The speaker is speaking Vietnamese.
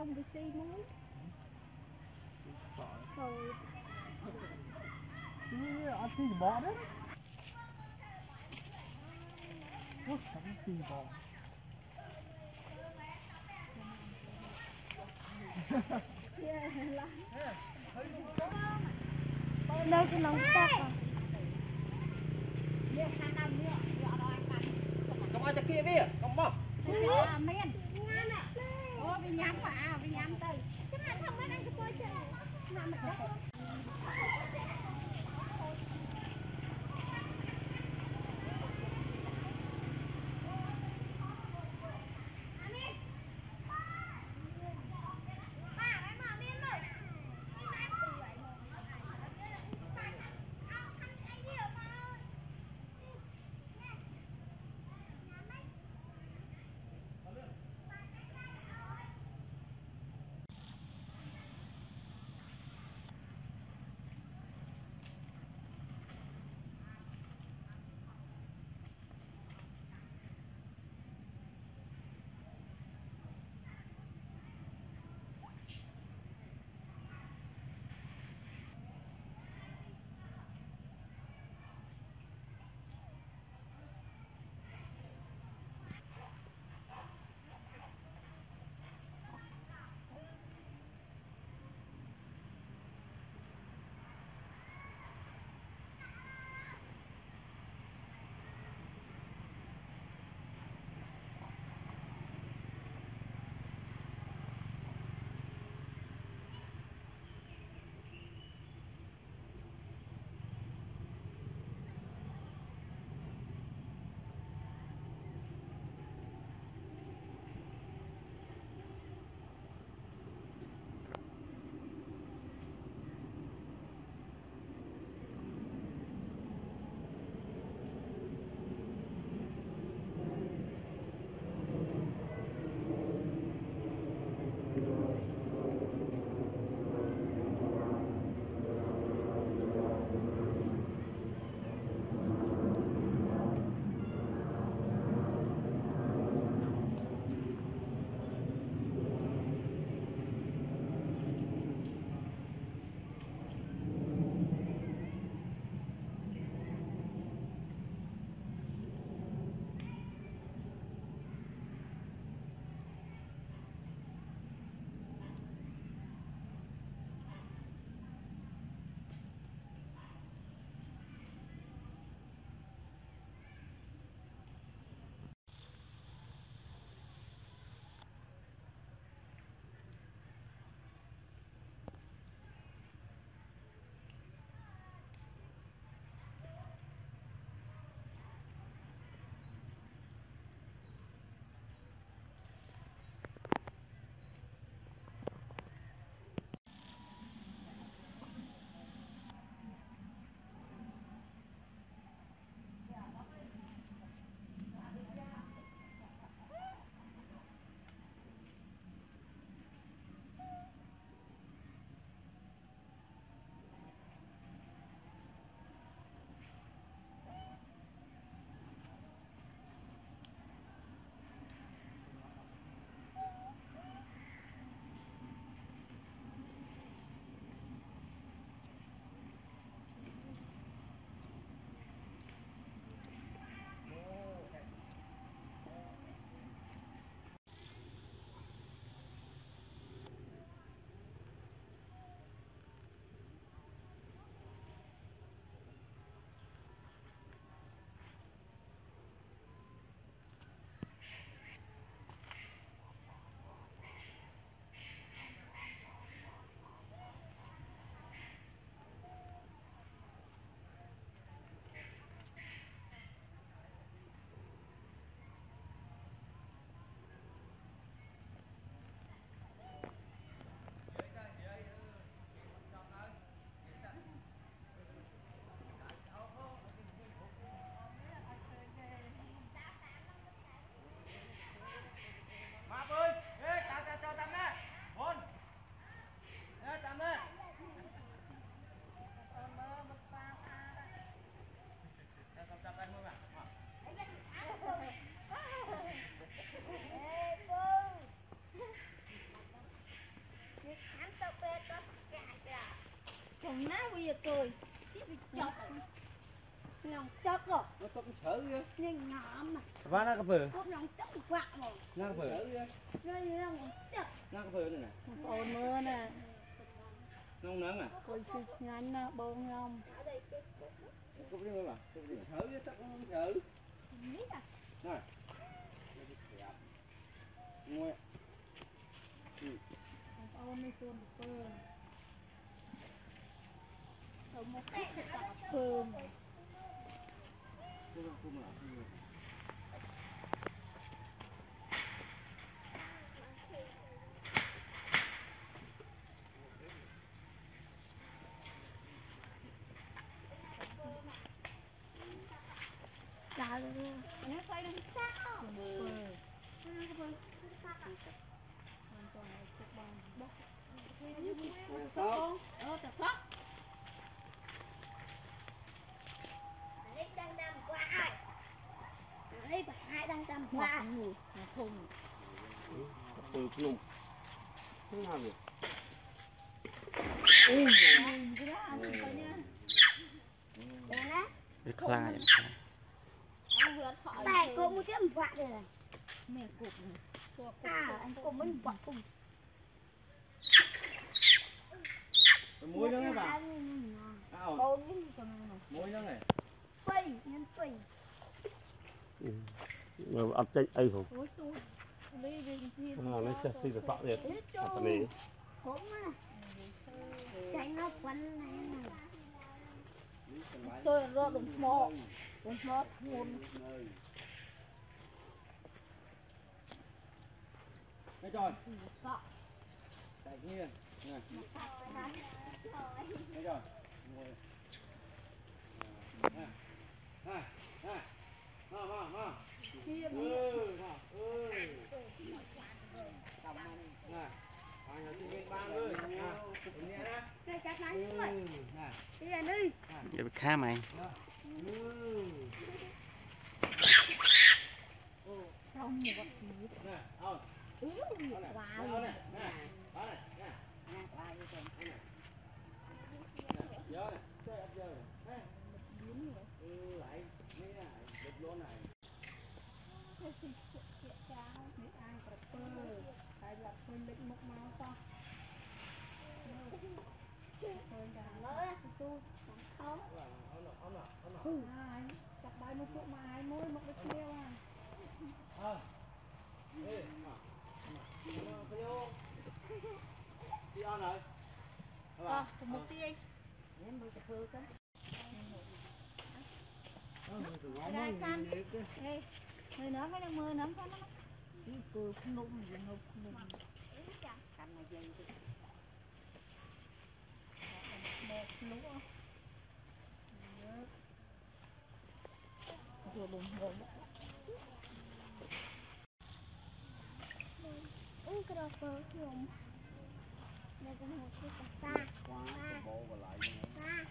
ខ្ញុំទៅស៊ីមួយចូល នេះអត់ទីបកទេអូតាមទីបក នៅក្នុងទឹក កុំឲ្យតាគៀវា nhắm mà à, bị nhắm từ cười tiếp bị chọc nhong chọc rồi nó có cái sở kia nhưng nhõm mà và nó có phở cốt nhong chọc quạ rồi nó có phở rồi nhong chọc nó có phở này này អូនមើលណា nó không nắng à គួយគឺឆ្ងាញ់ណាស់បងខ្ញុំ có cái mà có cái sở kia chắc không sở Biết à này ngồi បងប្អូននេះសួនពើ Ở một cái thịt cọp ពើម cái nó không là ដើរនេះស្អីនឹងសាក់អស់ មើល ហ្នឹង một ít thịt đỏ phường Hãy subscribe cho kênh Ghiền Mì Gõ Để không bỏ lỡ những video hấp dẫn hoài ấy à? bà hai đang làm hoa ngủ mà không từ luôn không làm được ui. Cái cla này cô muốn chém vạn rồi. mẹ cục à anh cô muốn vạn cùng. Muối nữa bà. muối nữa này phi nhân phi ừ. ăn chơi ấy không nó sẽ xin được tọt được à tầm này chạy nó quấn này tôi rồi đụng mò đụng mò buồn Đấy rồi. Chạy nghiêng. Này. Đấy rồi. Ngồi à, à. Mà, mà, mà. Ừ, mà, ừ. Cầm mà đi. Nè. À, nhà chị Đi ra đi. Giờ bị khá mày lại mấy này đục lỗ này ជាចាស់នេះអាងប្រពើហើយលាក់ឃើញលេចមុខមកតោះឃើញតែឡើយទូសំខោអូនអូនអូនហើយចាប់បាយមកពួកម៉ែមួយមកដូចគ្នាបានអើអេមកមកទៅយោពីអនហើយបាទមកទីឯងមើលទៅធ្វើទៅ đây con. Đây. Người nữa phải đang mưa nữa phải nó. Cười không nụ, không nụ, không nụ. Canh. Một lúa. Vừa bùng bùng. Uống cái đồ phở dùng. Đây một cái cà sa. Qua, và lại. Sa.